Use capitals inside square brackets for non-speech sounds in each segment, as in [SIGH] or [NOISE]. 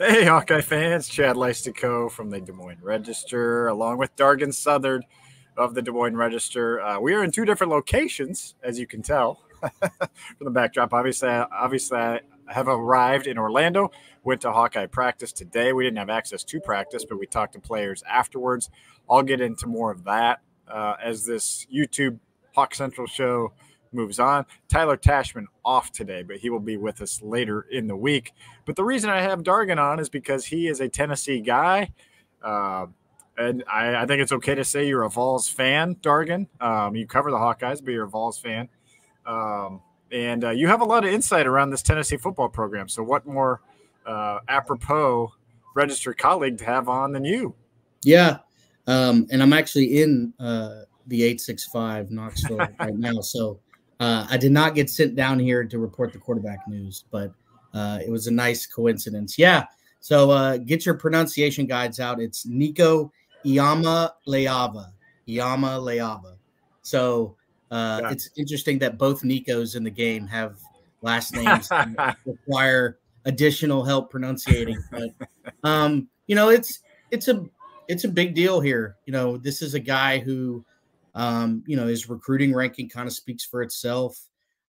Hey, Hawkeye fans, Chad Leistikow from the Des Moines Register, along with Dargan Southard of the Des Moines Register. Uh, we are in two different locations, as you can tell [LAUGHS] from the backdrop. Obviously, obviously, I have arrived in Orlando. Went to Hawkeye practice today. We didn't have access to practice, but we talked to players afterwards. I'll get into more of that uh, as this YouTube Hawk Central show moves on. Tyler Tachman off today, but he will be with us later in the week. But the reason I have Dargan on is because he is a Tennessee guy. Uh, and I, I, think it's okay to say you're a Vols fan, Dargan. Um, you cover the Hawkeyes, but you're a Vols fan. Um, and uh, you have a lot of insight around this Tennessee football program. So, what more uh, apropos registered colleague to have on than you? Yeah. Um, and I'm actually in uh, the 865 Knoxville [LAUGHS] right now. So, uh, I did not get sent down here to report the quarterback news, but uh, it was a nice coincidence. Yeah. So uh, get your pronunciation guides out. It's Nico Iama Leava. Iamaleava. So uh, yeah. it's interesting that both Nikos in the game have last [LAUGHS] names require additional help pronunciating. But um, you know, it's it's a it's a big deal here. You know, this is a guy who um, you know, his recruiting ranking kind of speaks for itself.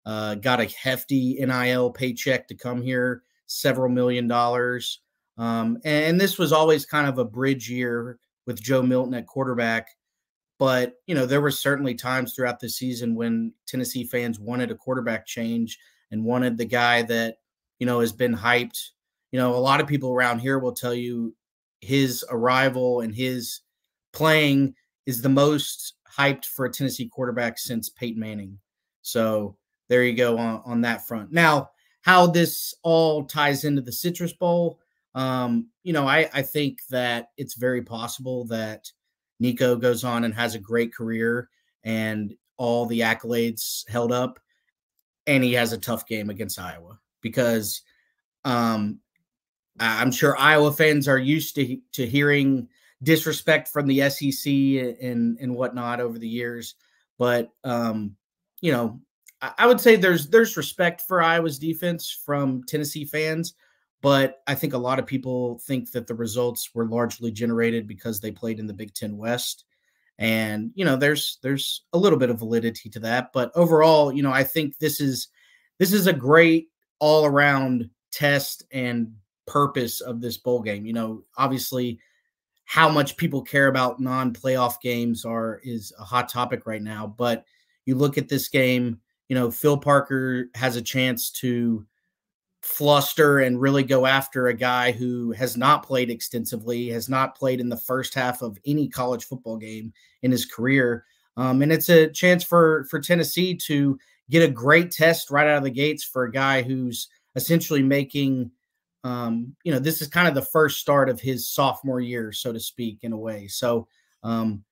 Uh, got a hefty NIL paycheck to come here, several million dollars. Um, and this was always kind of a bridge year with Joe Milton at quarterback. But, you know, there were certainly times throughout the season when Tennessee fans wanted a quarterback change and wanted the guy that, you know, has been hyped. You know, a lot of people around here will tell you his arrival and his playing is the most hyped for a Tennessee quarterback since Peyton Manning. So there you go on, on that front. Now, how this all ties into the Citrus Bowl, um, you know, I, I think that it's very possible that Nico goes on and has a great career and all the accolades held up, and he has a tough game against Iowa because um, I'm sure Iowa fans are used to to hearing disrespect from the SEC and and whatnot over the years. But um, you know, I, I would say there's there's respect for Iowa's defense from Tennessee fans, but I think a lot of people think that the results were largely generated because they played in the Big Ten West. And you know, there's there's a little bit of validity to that, but overall, you know, I think this is this is a great all around test and purpose of this bowl game. You know, obviously how much people care about non-playoff games are is a hot topic right now. But you look at this game, you know, Phil Parker has a chance to fluster and really go after a guy who has not played extensively, has not played in the first half of any college football game in his career. Um, and it's a chance for for Tennessee to get a great test right out of the gates for a guy who's essentially making um, you know, this is kind of the first start of his sophomore year, so to speak, in a way. So um,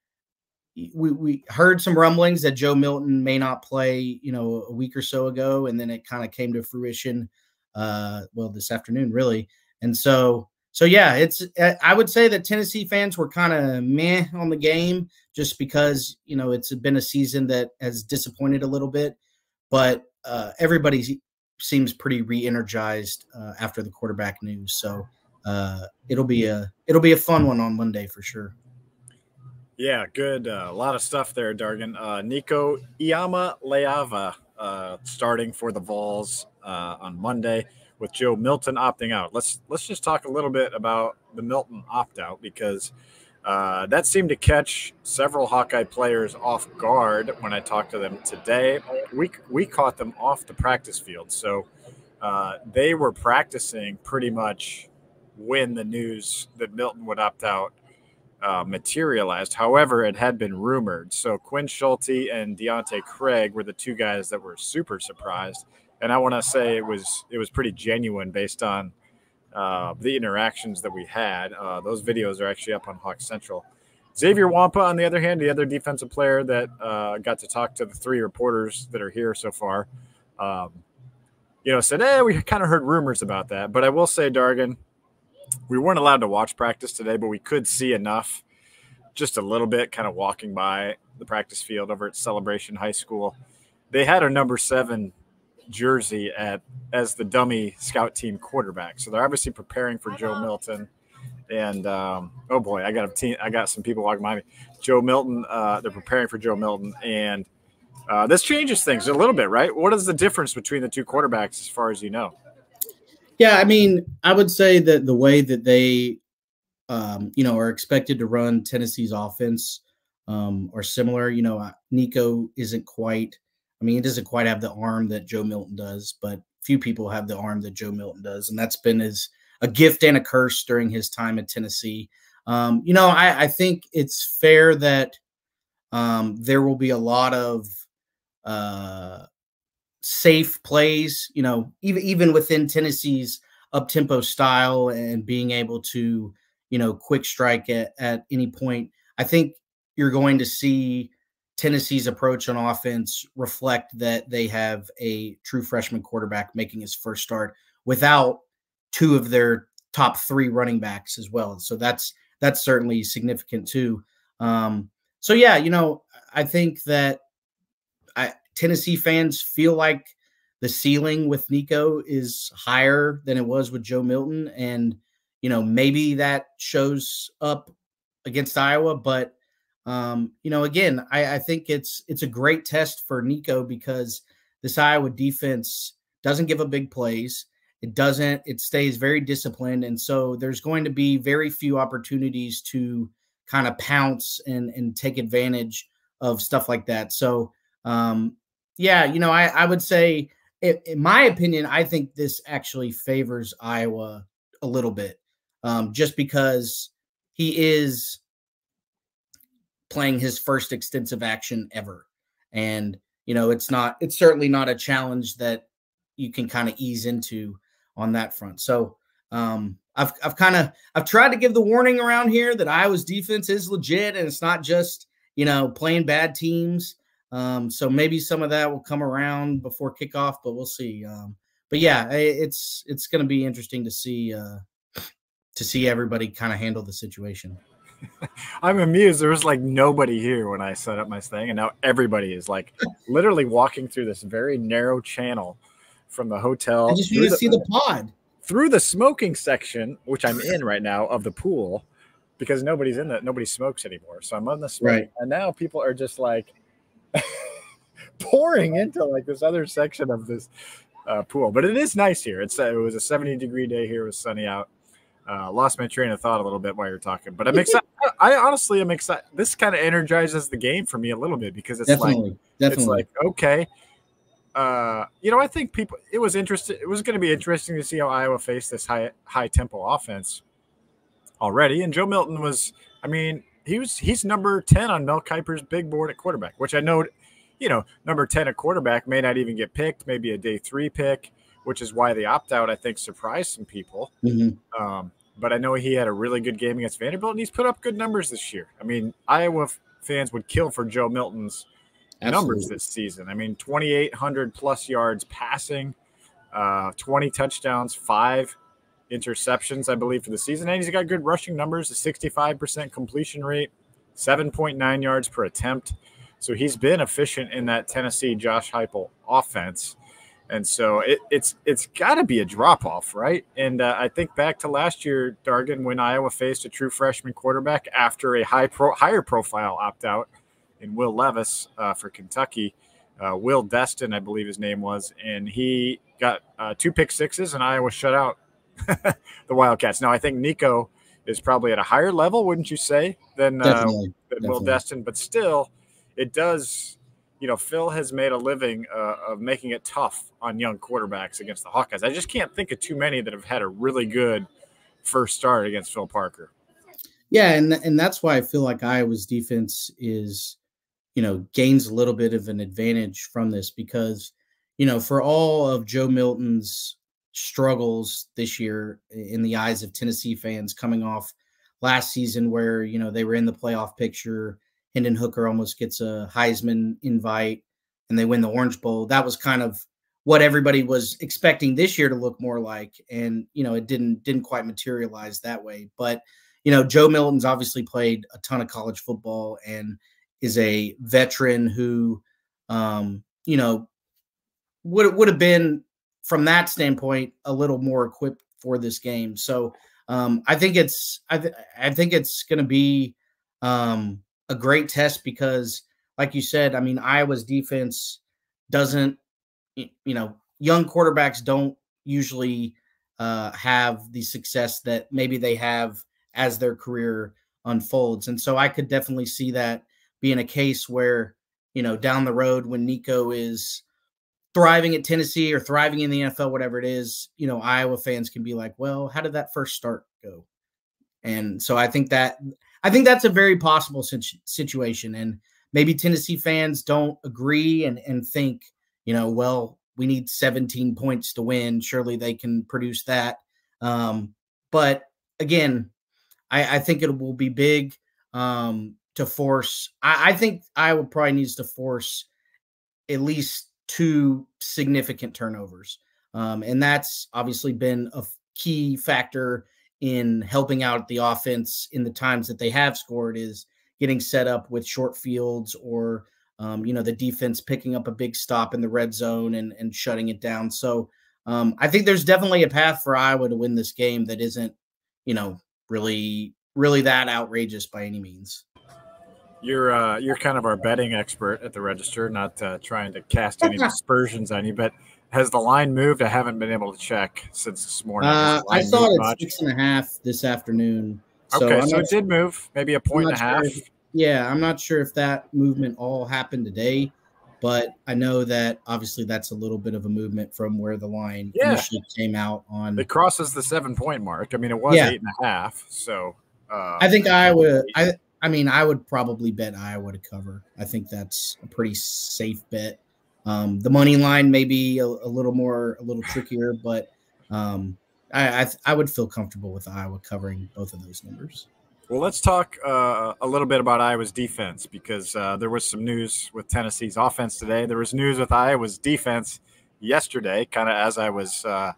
we, we heard some rumblings that Joe Milton may not play, you know, a week or so ago, and then it kind of came to fruition. Uh, well, this afternoon, really. And so, so yeah, it's. Uh, I would say that Tennessee fans were kind of meh on the game, just because you know it's been a season that has disappointed a little bit. But uh, everybody's seems pretty re-energized uh, after the quarterback news. So uh, it'll be a it'll be a fun one on Monday for sure. Yeah, good. Uh, a lot of stuff there, Dargan. Uh, Nico Iamaleava uh, starting for the Vols on Monday with Joe Milton opting out. Let's let's just talk a little bit about the Milton opt out because uh, that seemed to catch several Hawkeye players off guard when I talked to them today. We, we caught them off the practice field. So uh, they were practicing pretty much when the news that Milton would opt out uh, materialized. However, it had been rumored. So Quinn Schulte and Deontae Craig were the two guys that were super surprised. And I want to say it was it was pretty genuine based on – uh, the interactions that we had. Uh, those videos are actually up on Hawk Central. Xavier Nwankpa, on the other hand, the other defensive player that uh, got to talk to the three reporters that are here so far, um, you know, said, "Hey, we kind of heard rumors about that." But I will say, Dargan, we weren't allowed to watch practice today, but we could see enough, just a little bit, kind of walking by the practice field over at Celebration High School. They had a number seven jersey at as the dummy scout team quarterback. So they're obviously preparing for Joe Milton. And um, oh boy, I got a team. I got some people walking by me. Joe Milton. Uh, they're preparing for Joe Milton, and uh, this changes things a little bit, right? What is the difference between the two quarterbacks, as far as you know? Yeah, I mean, I would say that the way that they, um, you know, are expected to run Tennessee's offense um, are similar. You know, uh, Nico isn't quite. I mean, he doesn't quite have the arm that Joe Milton does, but few people have the arm that Joe Milton does, and that's been his a gift and a curse during his time at Tennessee. Um, you know, I, I, think it's fair that um, there will be a lot of uh, safe plays. You know, even even within Tennessee's up tempo style and being able to, you know, quick strike at, at any point. I think you're going to see Tennessee's approach on offense reflect that they have a true freshman quarterback making his first start without two of their top three running backs as well. So that's that's certainly significant too. Um, so yeah, you know, I think that I, Tennessee fans feel like the ceiling with Nico is higher than it was with Joe Milton, and you know maybe that shows up against Iowa, but um, you know, again, I, I think it's it's a great test for Nico because this Iowa defense doesn't give up big plays. It doesn't. It stays very disciplined, and so there's going to be very few opportunities to kind of pounce and and take advantage of stuff like that. So, um, yeah, you know, I I would say, in my opinion, I think this actually favors Iowa a little bit, um, just because he is playing his first extensive action ever. And, you know, it's not, it's certainly not a challenge that you can kind of ease into on that front. So, um, I've, I've kind of, I've tried to give the warning around here that Iowa's defense is legit and it's not just, you know, playing bad teams. Um, so maybe some of that will come around before kickoff, but we'll see. Um, but yeah, it's, it's going to be interesting to see, uh, to see everybody kind of handle the situation. [LAUGHS] I'm amused. There was like nobody here when I set up my thing, and now everybody is like literally walking through this very narrow channel from the hotel. I just need to the, see the pod through the smoking section, which I'm in right now of the pool, because nobody's in that. Nobody smokes anymore. So I'm on the smoke, right. and now people are just like [LAUGHS] pouring into like this other section of this uh, pool. But it is nice here. It's uh, it was a 70 degree day here. It was sunny out. Uh, lost my train of thought a little bit while you're talking, but I'm excited. I honestly am excited. This kind of energizes the game for me a little bit because it's definitely, like definitely. it's like okay, uh, you know, I think people. It was interesting. It was going to be interesting to see how Iowa faced this high high tempo offense already. And Joe Milton was. I mean, he was he's number ten on Mel Kiper's big board at quarterback, which I know, you know, number ten at quarterback may not even get picked, maybe a day three pick, which is why the opt out I think surprised some people. Mm-hmm. Um, but I know he had a really good game against Vanderbilt, and he's put up good numbers this year. I mean, Iowa fans would kill for Joe Milton's Absolutely. numbers this season. I mean, 2,800 plus yards passing, uh, 20 touchdowns, five interceptions, I believe, for the season. And he's got good rushing numbers, a 65% completion rate, 7.9 yards per attempt. So he's been efficient in that Tennessee Josh Heupel offense. And so it, it's it's got to be a drop off, right? And uh, I think back to last year, Dargan, when Iowa faced a true freshman quarterback after a high pro, higher profile opt out in Will Levis uh, for Kentucky, uh, Will Destin, I believe his name was, and he got uh, two pick sixes, and Iowa shut out [LAUGHS] the Wildcats. Now I think Nico is probably at a higher level, wouldn't you say, than, uh, than definitely. Will Destin? But still, it does you know, Phil has made a living uh, of making it tough on young quarterbacks against the Hawkeyes. I just can't think of too many that have had a really good first start against Phil Parker. Yeah, and and that's why I feel like Iowa's defense is, you know, gains a little bit of an advantage from this because, you know, for all of Joe Milton's struggles this year in the eyes of Tennessee fans coming off last season where, you know, they were in the playoff picture Hendon Hooker almost gets a Heisman invite and they win the Orange Bowl. That was kind of what everybody was expecting this year to look more like. And, you know, it didn't didn't quite materialize that way. But, you know, Joe Milton's obviously played a ton of college football and is a veteran who um, you know, would would have been from that standpoint a little more equipped for this game. So um, I think it's I, th- I think it's going to be um, a great test because, like you said, I mean Iowa's defense doesn't you know young quarterbacks don't usually uh, have the success that maybe they have as their career unfolds, and so I could definitely see that being a case where you know down the road when Nico is thriving at Tennessee or thriving in the NFL, whatever it is, you know, Iowa fans can be like, well, how did that first start go? And so I think that I think that's a very possible situation. And maybe Tennessee fans don't agree and, and think, you know, well, we need 17 points to win. Surely they can produce that. Um, but again, I, I, think it will be big um, to force. I, I think Iowa probably needs to force at least two significant turnovers. Um, and that's obviously been a key factor in helping out the offense in the times that they have scored is getting set up with short fields or um, you know the defense picking up a big stop in the red zone and, and shutting it down. So um, i think there's definitely a path for iowa to win this game that isn't you know really really that outrageous by any means. You're uh, you're kind of our betting expert at the register, not uh, trying to cast any [LAUGHS] aspersions on you, but has the line moved? I haven't been able to check since this morning. Uh, I saw it at six and a half this afternoon. So okay, I'm so it did move, maybe a point and a half. Sure if, yeah, I'm not sure if that movement all happened today, but I know that obviously that's a little bit of a movement from where the line yeah. initially came out on. It crosses the seven point mark. I mean, it was yeah. eight and a half. So uh, I think Iowa. I I mean, I would probably bet Iowa to cover. I think that's a pretty safe bet. Um, the money line may be a, a, little more, a little trickier, but um, I, I, I would feel comfortable with Iowa covering both of those numbers. Well, let's talk uh, a little bit about Iowa's defense because uh, there was some news with Tennessee's offense today. There was news with Iowa's defense yesterday, kind of as I was uh,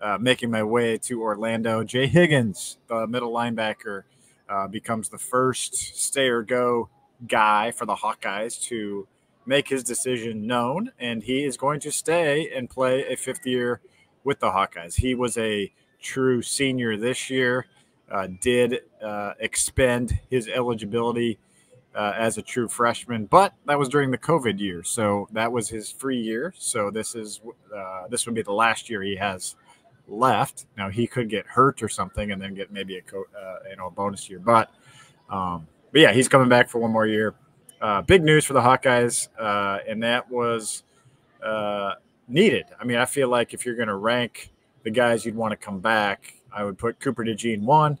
uh, making my way to Orlando. Jay Higgins, the middle linebacker uh, becomes the first stay or go guy for the Hawkeyes to make his decision known, and he is going to stay and play a fifth year with the Hawkeyes. He was a true senior this year, uh, did uh, expend his eligibility uh, as a true freshman, but that was during the COVID year, so that was his free year. So this is uh, this would be the last year he has left. Now he could get hurt or something, and then get maybe a co- uh, you know a bonus year. But um, but yeah, he's coming back for one more year. Uh, big news for the Hawkeyes, uh, and that was uh, needed. I mean, I feel like if you're going to rank the guys you'd want to come back, I would put Cooper DeJean one.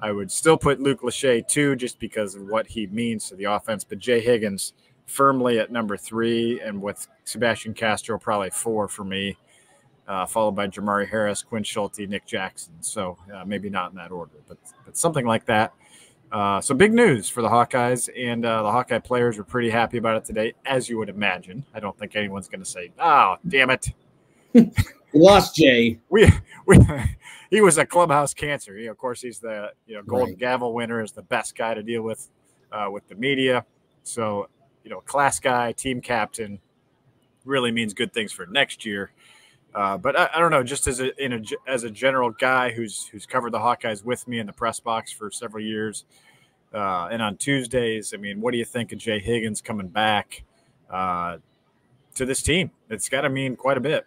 I would still put Luke Lachey two, just because of what he means to the offense. But Jay Higgins firmly at number three, and with Sebastian Castro probably four for me uh, followed by Jermari Harris, Quinn Schulte, Nick Jackson. So uh, maybe not in that order, but, but something like that. Uh, so big news for the Hawkeyes, and uh, the Hawkeye players were pretty happy about it today, as you would imagine. I don't think anyone's going to say, "Oh, damn it, we lost Jay." [LAUGHS] We we he was a clubhouse cancer. He, of course, he's the you know Golden right. Gavel winner, is the best guy to deal with uh, with the media. So you know, class guy, team captain, really means good things for next year. Uh, but I, I, don't know, just as a, in a as a general guy who's who's covered the Hawkeyes with me in the press box for several years, uh, and on Tuesdays, I mean, what do you think of Jay Higgins coming back uh, to this team? It's got to mean quite a bit.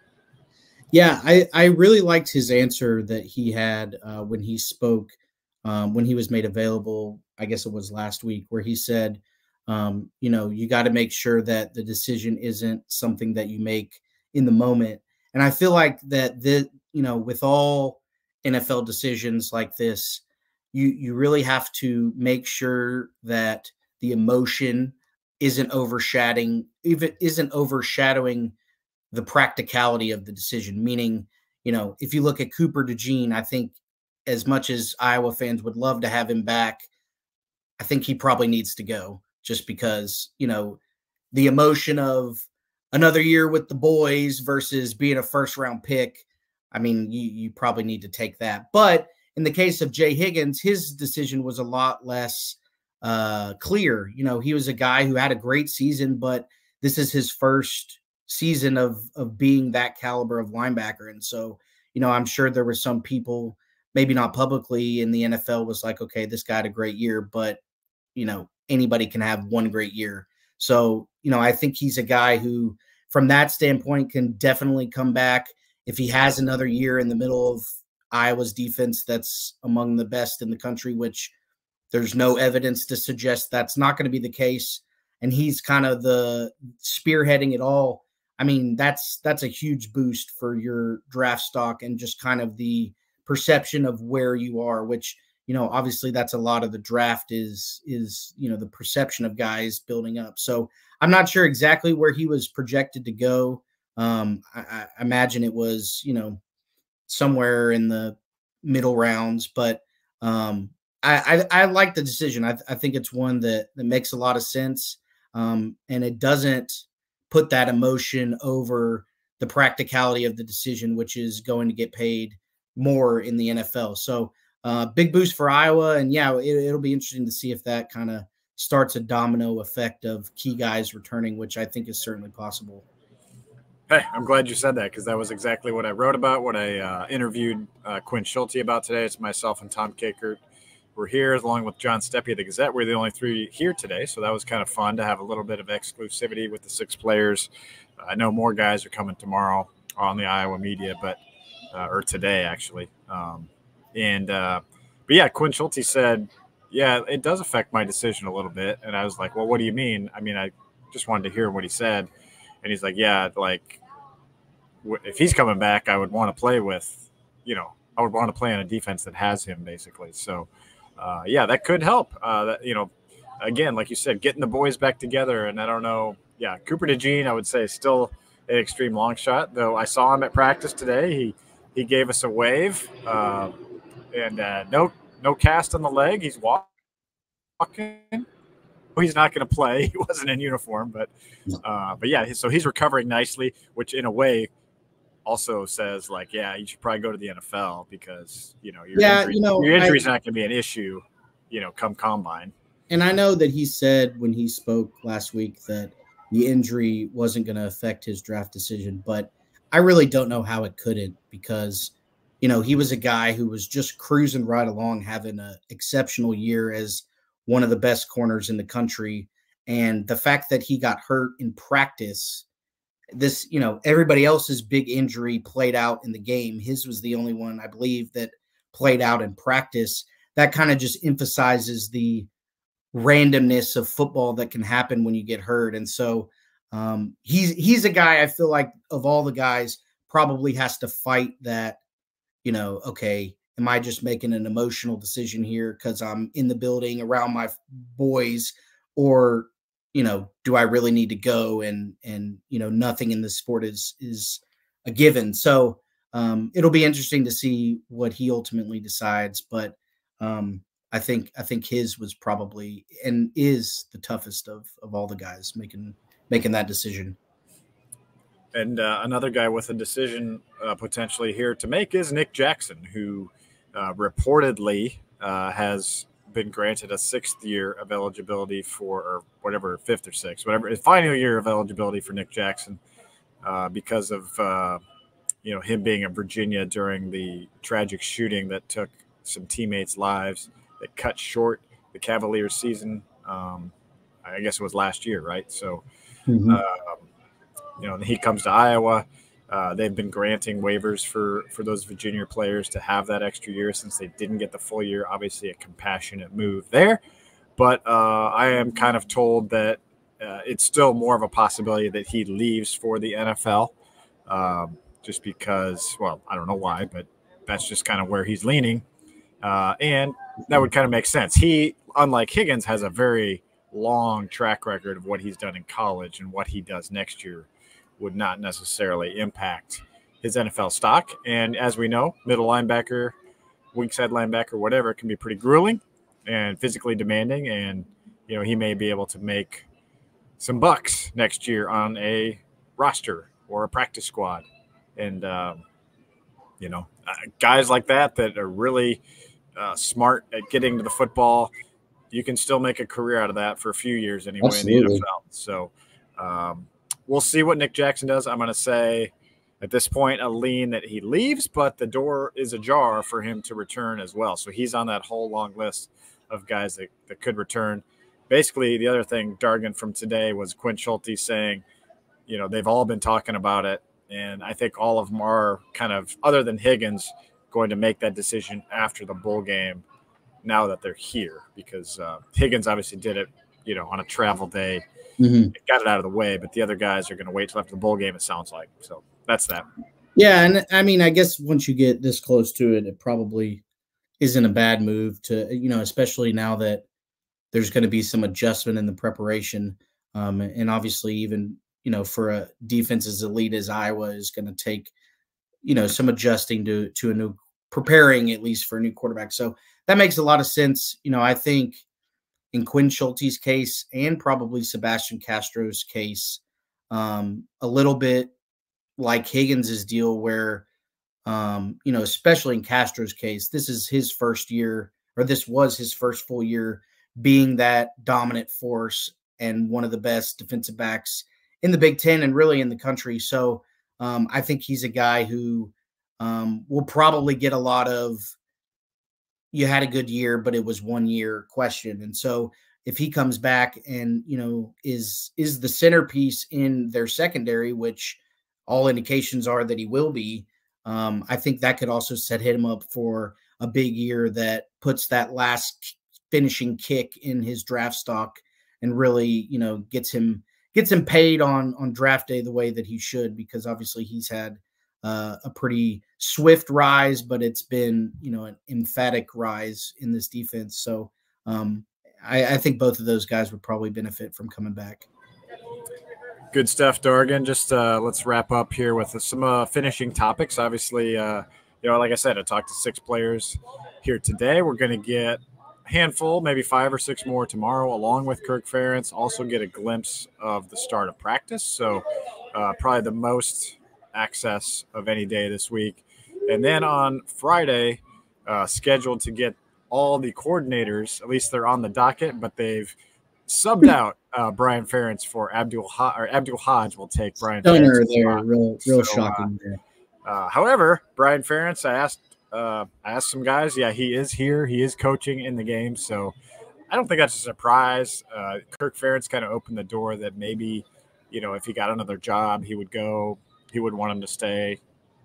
Yeah, I I really liked his answer that he had uh, when he spoke um, when he was made available. I guess it was last week, where he said, um, you know, you got to make sure that the decision isn't something that you make in the moment and I feel like that the you know with all NFL decisions like this, you you really have to make sure that the emotion isn't overshadowing even isn't overshadowing the practicality of the decision. Meaning, you know, if you look at Cooper DeJean, I think as much as Iowa fans would love to have him back, I think he probably needs to go just because, you know, the emotion of another year with the boys versus being a first round pick, I mean, you, you probably need to take that. But in the case of Jay Higgins, his decision was a lot less uh, clear. You know, he was a guy who had a great season, but this is his first season of of being that caliber of linebacker. And so, you know, I'm sure there were some people, maybe not publicly in the NFL, was like, okay, this guy had a great year, but you know, anybody can have one great year. So, you know, I think he's a guy who, from that standpoint, can definitely come back if he has another year in the middle of Iowa's defense that's among the best in the country, which there's no evidence to suggest that's not going to be the case. And he's kind of the spearheading it all. I mean, that's that's a huge boost for your draft stock and just kind of the perception of where you are, which you know, obviously that's a lot of the draft is is you know the perception of guys building up. So I'm not sure exactly where he was projected to go. Um, I, I imagine it was you know somewhere in the middle rounds, but um, I, I, I like the decision. I, I think it's one that that makes a lot of sense, um, and it doesn't put that emotion over the practicality of the decision, which is going to get paid more in the NFL. So uh, big boost for Iowa, and yeah, it, will be interesting to see if that kind of starts a domino effect of key guys returning, which I think is certainly possible. Hey, I'm glad you said that because that was exactly what I wrote about, what I uh, interviewed uh, Quinn Schulte about today. It's myself and Tom Kakert. We're here along with John Steppe of the Gazette. We're the only three here today, so that was kind of fun to have a little bit of exclusivity with the six players. I know more guys are coming tomorrow on the Iowa media, but uh, or today actually. Um, and uh, but yeah, Quinn Schulte said, "Yeah, it does affect my decision a little bit." And I was like, "Well, what do you mean?" I mean, I just wanted to hear what he said and he's like, yeah, like if he's coming back, I would want to play with, you know, I would want to play on a defense that has him basically. So, uh, yeah, that could help. Uh, that you know, again, like you said, getting the boys back together. And I don't know, yeah, Cooper DeJean, I would say, still an extreme long shot. Though I saw him at practice today. He he gave us a wave, uh, and uh, no no cast on the leg. He's walking he's not going to play. [LAUGHS] He wasn't in uniform, but uh, but yeah, so he's recovering nicely, which in a way also says like, yeah, you should probably go to the NFL because you know your yeah, injury, you know, your injury is not going to be an issue, you know, come combine. And I know that he said when he spoke last week that the injury wasn't going to affect his draft decision, but I really don't know how it couldn't because you know he was a guy who was just cruising right along, having an exceptional year as one of the best corners in the country. And the fact that he got hurt in practice, this, you know, everybody else's big injury played out in the game. His was the only one, I believe, that played out in practice. That kind of just emphasizes the randomness of football that can happen when you get hurt. And so um, he's he's a guy I feel like of all the guys probably has to fight that, you know, okay, am I just making an emotional decision here because I'm in the building around my boys, or you know, do I really need to go? And and you know, nothing in this sport is is a given. So um, it'll be interesting to see what he ultimately decides. But um, I think I think his was probably and is the toughest of of all the guys making making that decision. And uh, another guy with a decision uh, potentially here to make is Nick Jackson, who uh, reportedly uh, has been granted a sixth year of eligibility for, or whatever, fifth or sixth, whatever, final year of eligibility for Nick Jackson uh, because of, uh, you know, him being in Virginia during the tragic shooting that took some teammates' lives that cut short the Cavaliers season. Um, I guess it was last year, right? So, mm-hmm. uh, you know, he comes to Iowa. Uh, they've been granting waivers for for those Virginia players to have that extra year since they didn't get the full year. Obviously, a compassionate move there, but uh, I am kind of told that uh, it's still more of a possibility that he leaves for the NFL, um, just because. Well, I don't know why, but that's just kind of where he's leaning, uh, and that would kind of make sense. He, unlike Higgins, has a very long track record of what he's done in college and what he does next year would not necessarily impact his NFL stock. And as we know, middle linebacker, weak side linebacker, whatever, can be pretty grueling and physically demanding. And, you know, he may be able to make some bucks next year on a roster or a practice squad. And, um, you know, uh, guys like that that are really uh, smart at getting to the football, you can still make a career out of that for a few years anyway Absolutely. in the NFL. So, um, we'll see what Nick Jackson does. I'm going to say at this point a lean that he leaves, but the door is ajar for him to return as well. So he's on that whole long list of guys that, that could return. Basically, the other thing, Dargan, from today was Quinn Schulte saying, you know, they've all been talking about it. And I think all of them are kind of, other than Higgins, going to make that decision after the bowl game now that they're here because uh, Higgins obviously did it, you know, on a travel day, mm-hmm. got it out of the way, but the other guys are going to wait till after the bowl game, it sounds like. So that's that. Yeah. And I mean, I guess once you get this close to it, it probably isn't a bad move to, you know, especially now that there's going to be some adjustment in the preparation. Um, and obviously, even, you know, for a defense as elite as Iowa is going to take, you know, some adjusting to, to a new, preparing at least for a new quarterback. So that makes a lot of sense. You know, I think in Quinn Schulte's case and probably Sebastian Castro's case, um, a little bit like Higgins's deal, where um, you know, especially in Castro's case, this is his first year, or this was his first full year being that dominant force and one of the best defensive backs in the Big Ten and really in the country. So um, I think he's a guy who um, will probably get a lot of you had a good year, but it was one year question. And so if he comes back and you know is is the centerpiece in their secondary, which all indications are that he will be, um, I think that could also set him up for a big year that puts that last finishing kick in his draft stock and really you know gets him gets him paid on on draft day the way that he should because obviously he's had uh, a pretty swift rise, but it's been you know an emphatic rise in this defense. So um, I, I, think both of those guys would probably benefit from coming back. Good stuff, Dargan. Just uh, let's wrap up here with some uh, finishing topics. Obviously, uh, you know, like I said, I talked to six players here today. We're going to get a handful, maybe five or six more tomorrow, along with Kirk Ferentz. Also, get a glimpse of the start of practice. So, uh, probably the most access of any day this week. And then on Friday, uh, scheduled to get all the coordinators, at least they're on the docket, but they've subbed out uh, Brian Ferentz for Abdul Hodge, or Abdul Hodge will take Brian Stunner there, real, real so, shocking uh, uh, however, Brian Ferentz, I asked, uh, I asked some guys, yeah, he is here. He is coaching in the game. So I don't think that's a surprise. Uh, Kirk Ferentz kind of opened the door that maybe, you know, if he got another job, he would go he would want him to stay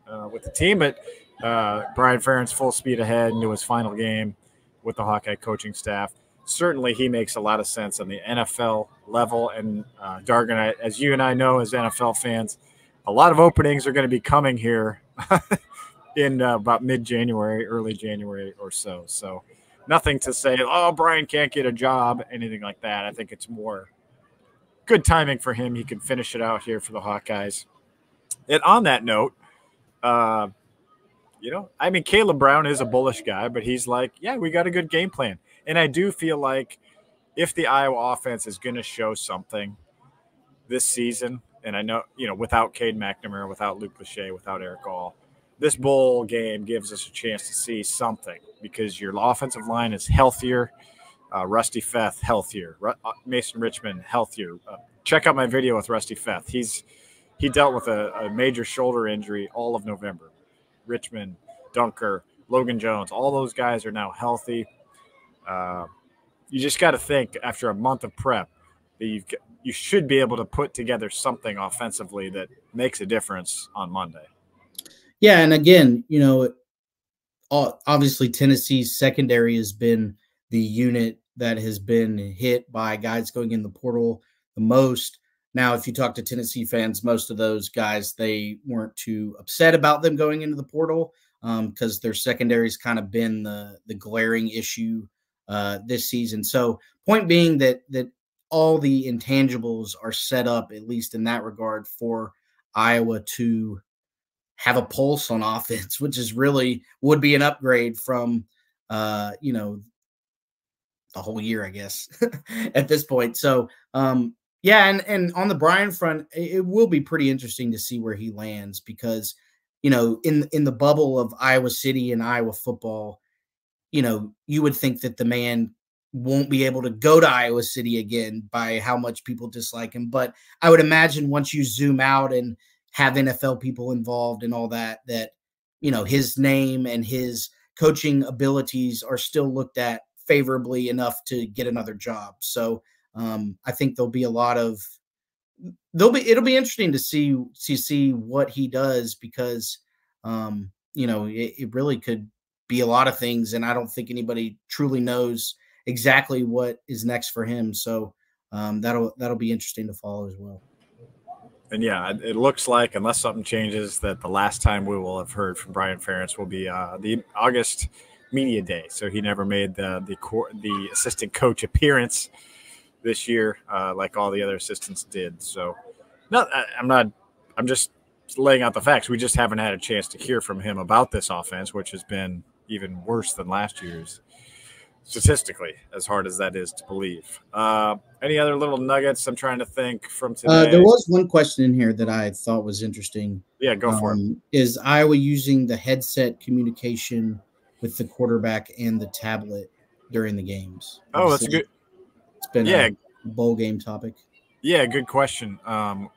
uh, with the team. But uh, Brian Ferentz full speed ahead into his final game with the Hawkeye coaching staff. Certainly, he makes a lot of sense on the NFL level. And uh, Dargan, as you and I know, as NFL fans, a lot of openings are going to be coming here [LAUGHS] in uh, about mid-January, early January or so. So, nothing to say, oh, Brian can't get a job, anything like that. I think it's more good timing for him. He can finish it out here for the Hawkeyes and on that note, uh, you know, I mean, Kaleb Brown is a bullish guy, but he's like, yeah, we got a good game plan. And I do feel like if the Iowa offense is going to show something this season, and I know, you know, without Cade McNamara, without Luke Lachey, without Erick All, this bowl game gives us a chance to see something because your offensive line is healthier. Uh, Rusty Feth healthier. Ru- uh, Mason Richmond, healthier. Uh, check out my video with Rusty Feth. He's he dealt with a, a major shoulder injury all of November. Richmond, Dunker, Logan Jones, all those guys are now healthy. Uh, you just got to think after a month of prep that you you should be able to put together something offensively that makes a difference on Monday. Yeah, and again, you know, obviously Tennessee's secondary has been the unit that has been hit by guys going in the portal the most. Now, if you talk to Tennessee fans, most of those guys they weren't too upset about them going into the portal because um, their secondary's kind of been the the glaring issue uh, this season. So, point being that that all the intangibles are set up, at least in that regard, for Iowa to have a pulse on [LAUGHS] offense, which is really would be an upgrade from uh, you know the whole year, I guess, [LAUGHS] at this point. So um, yeah, and and on the Brian front, it will be pretty interesting to see where he lands because you know in in the bubble of Iowa City and Iowa football, you know you would think that the man won't be able to go to Iowa City again by how much people dislike him. But I would imagine once you zoom out and have NFL people involved and all that, that you know his name and his coaching abilities are still looked at favorably enough to get another job. So um, I think there'll be a lot of there'll be it'll be interesting to see to see what he does because um, you know it, it really could be a lot of things, and I don't think anybody truly knows exactly what is next for him. So um, that'll that'll be interesting to follow as well. And yeah, it looks like unless something changes, that the last time we will have heard from Brian Ferentz will be uh, the August media day. So he never made the the the assistant coach appearance this year, uh, like all the other assistants did. So, no, I'm not. I'm just laying out the facts. We just haven't had a chance to hear from him about this offense, which has been even worse than last year's statistically, as hard as that is to believe. Uh, any other little nuggets I'm trying to think from today? Uh, there was one question in here that I thought was interesting. Yeah, go for um, it. Is Iowa using the headset communication with the quarterback and the tablet during the games? Oh, that's good. Been yeah. a bowl game topic. Yeah, good question. Um,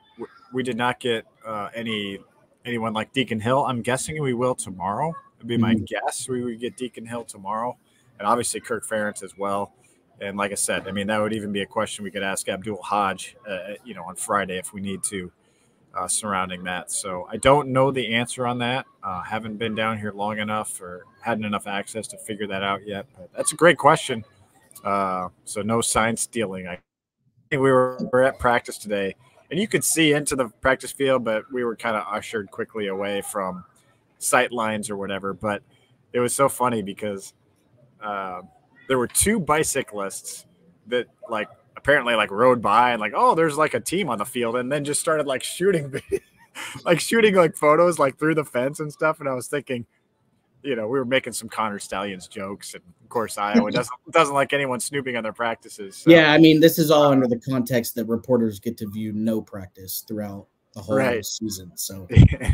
we did not get uh, any anyone like Deacon Hill. I'm guessing we will tomorrow. It'd be mm-hmm. my guess. We would get Deacon Hill tomorrow and obviously Kirk Ferentz as well. And like I said, I mean that would even be a question we could ask Abdul Hodge, uh, you know, on Friday if we need to, uh, surrounding that. So I don't know the answer on that. Uh, haven't been down here long enough or hadn't enough access to figure that out yet. But that's a great question. Uh, so no sign stealing. I think we were, we were at practice today, and you could see into the practice field, but we were kind of ushered quickly away from sight lines or whatever. But it was so funny because uh, there were two bicyclists that like apparently like rode by and like oh there's like a team on the field and then just started like shooting [LAUGHS] like shooting like photos like through the fence and stuff and i was thinking you know we were making some connor Stalions jokes and of course iowa doesn't [LAUGHS] doesn't like anyone snooping on their practices so. yeah i mean this is all under the context that reporters get to view no practice throughout the whole right. season so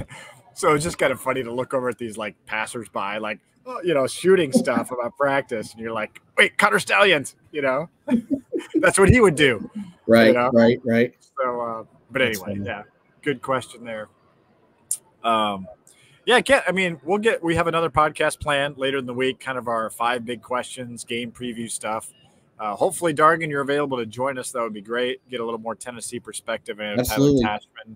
[LAUGHS] so it's just kind of funny to look over at these like passersby like you know, shooting stuff about practice, and you're like, wait, Connor Stalions, you know, [LAUGHS] that's what he would do. Right, you know? right, right. So, uh, but anyway, yeah, good question there. Um, yeah, get. I mean, we'll get. We have another podcast planned later in the week, kind of our five big questions, game preview stuff. Uh, hopefully, Dargan, you're available to join us. That would be great. Get a little more Tennessee perspective, and Absolutely. Tyler Tachman,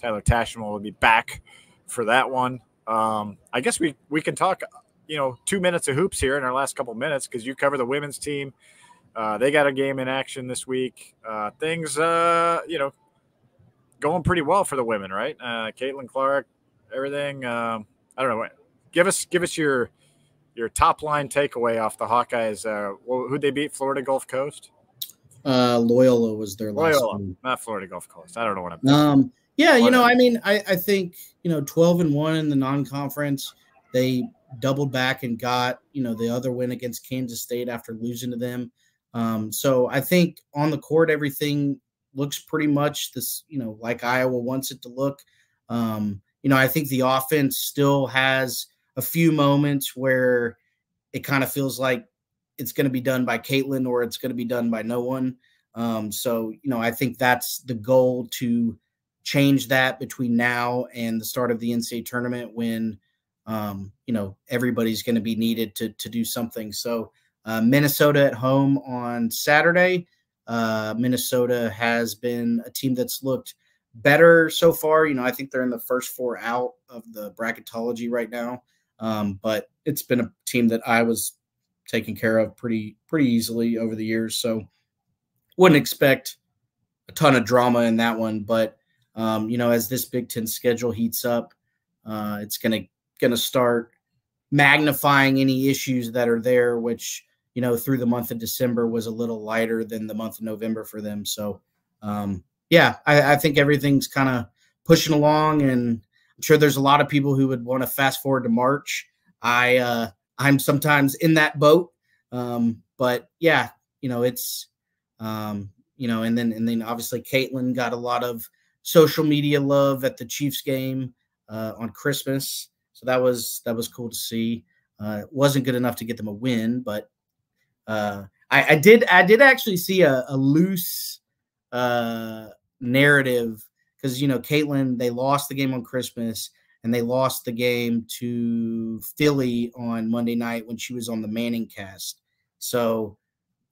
Tyler Tachman will be back for that one. Um, I guess we we can talk you know two minutes of hoops here in our last couple minutes because you cover the women's team. Uh, they got a game in action this week. Uh, things, uh, you know, going pretty well for the women, right? Uh, Caitlin Clark, everything. Um, I don't know. Give us give us your your top line takeaway off the Hawkeyes. Uh, who'd they beat? Florida Gulf Coast. Uh, Loyola was their last Loyola, one. not Florida Gulf Coast. I don't know what I'm. Um, yeah, you know, I mean, I, I think you know, twelve and one in the non-conference. They doubled back and got you know the other win against Kansas State after losing to them. Um, so I think on the court everything looks pretty much this you know like Iowa wants it to look. Um, you know I think the offense still has a few moments where it kind of feels like it's going to be done by Caitlin or it's going to be done by no one. Um, so you know I think that's the goal to change that between now and the start of the NCAA tournament when um, you know, everybody's going to be needed to to do something. So uh, Minnesota at home on Saturday. Uh, Minnesota has been a team that's looked better so far. You know, I think they're in the first four out of the bracketology right now. Um, but it's been a team that I was taking care of pretty pretty easily over the years. So wouldn't expect a ton of drama in that one. But um, you know, as this Big Ten schedule heats up, uh, it's going to start magnifying any issues that are there, which, you know, through the month of December was a little lighter than the month of November for them. So, um, yeah, I, I think everything's kind of pushing along, and I'm sure there's a lot of people who would want to fast forward to March. I, uh, I'm sometimes in that boat. Um, but yeah, you know, it's, um, you know, and then, and then obviously Caitlin got a lot of social media love at the Chiefs game, uh, on Christmas. So that was that was cool to see. Uh, it wasn't good enough to get them a win, but uh, I, I did I did actually see a, a loose uh, narrative because you know Caitlin they lost the game on Christmas and they lost the game to Philly on Monday night when she was on the Manning cast. So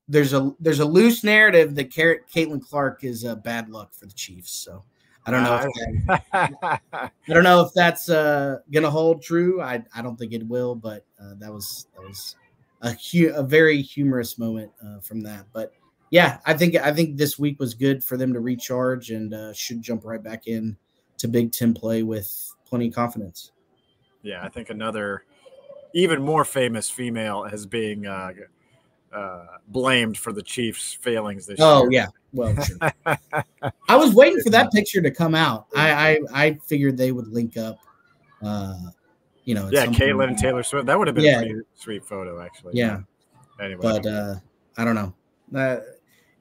there's a there's a loose narrative that Caitlin Clark is uh, bad luck for the Chiefs. So I don't know. If that, [LAUGHS] I don't know if that's uh, gonna hold true. I, I don't think it will, but uh, that was that was a hu- a very humorous moment uh, from that. But yeah, I think I think this week was good for them to recharge and uh, should jump right back in to Big Ten play with plenty of confidence. Yeah, I think another even more famous female as being uh, uh, blamed for the Chiefs' failings this oh, year. Oh yeah, well, [LAUGHS] sure. I was waiting for that picture to come out. I I, I figured they would link up. Uh, you know, yeah, Caitlin and Taylor Swift. That would have been yeah. a pretty sweet photo, actually. Yeah. Anyway, but uh, I don't know. Uh,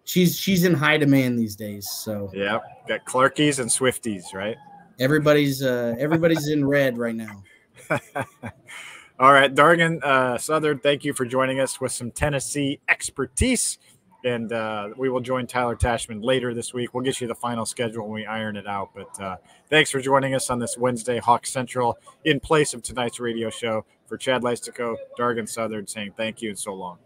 she's she's in high demand these days. So yeah, got Clarkies and Swifties, right? Everybody's uh everybody's in red right now. [LAUGHS] All right, Dargan uh, Southard, thank you for joining us with some Tennessee expertise. And uh, we will join Tyler Tachman later this week. We'll get you the final schedule when we iron it out. But uh, thanks for joining us on this Wednesday, Hawk Central, in place of tonight's radio show. For Chad Leistikow, Dargan Southard saying thank you and so long.